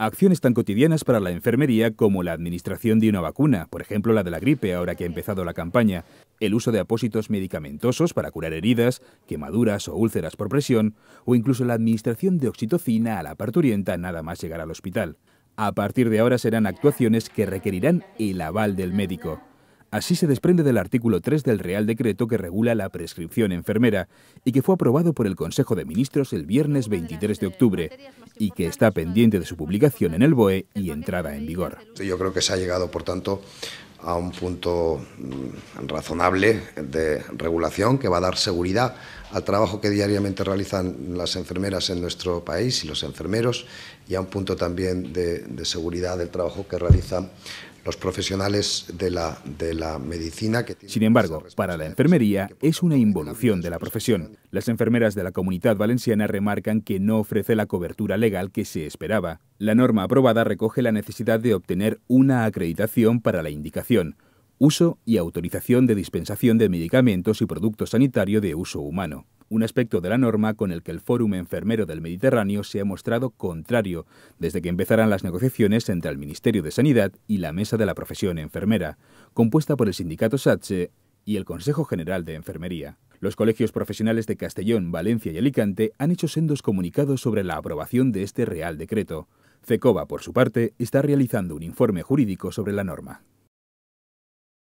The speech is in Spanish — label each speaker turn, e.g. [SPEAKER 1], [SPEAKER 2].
[SPEAKER 1] Acciones tan cotidianas para la enfermería como la administración de una vacuna, por ejemplo la de la gripe ahora que ha empezado la campaña, el uso de apósitos medicamentosos para curar heridas, quemaduras o úlceras por presión, o incluso la administración de oxitocina a la parturienta nada más llegar al hospital. A partir de ahora serán actuaciones que requerirán el aval del médico. Así se desprende del artículo 3 del Real Decreto que regula la prescripción enfermera y que fue aprobado por el Consejo de Ministros el viernes 23 de octubre y que está pendiente de su publicación en el BOE y entrada en vigor.
[SPEAKER 2] Yo creo que se ha llegado, por tanto, a un punto mm, razonable de regulación que va a dar seguridad al trabajo que diariamente realizan las enfermeras en nuestro país y los enfermeros y a un punto también de, de seguridad del trabajo que realizan los profesionales de la, de la medicina. Que
[SPEAKER 1] Sin embargo, para la enfermería es una involución de la profesión. Las enfermeras de la comunidad valenciana remarcan que no ofrece la cobertura legal que se esperaba. La norma aprobada recoge la necesidad de obtener una acreditación para la indicación, uso y autorización de dispensación de medicamentos y productos sanitarios de uso humano un aspecto de la norma con el que el Fórum Enfermero del Mediterráneo se ha mostrado contrario desde que empezaran las negociaciones entre el Ministerio de Sanidad y la Mesa de la Profesión Enfermera, compuesta por el sindicato SATSE y el Consejo General de Enfermería. Los colegios profesionales de Castellón, Valencia y Alicante han hecho sendos comunicados sobre la aprobación de este Real Decreto. CECOBA, por su parte, está realizando un informe jurídico sobre la norma.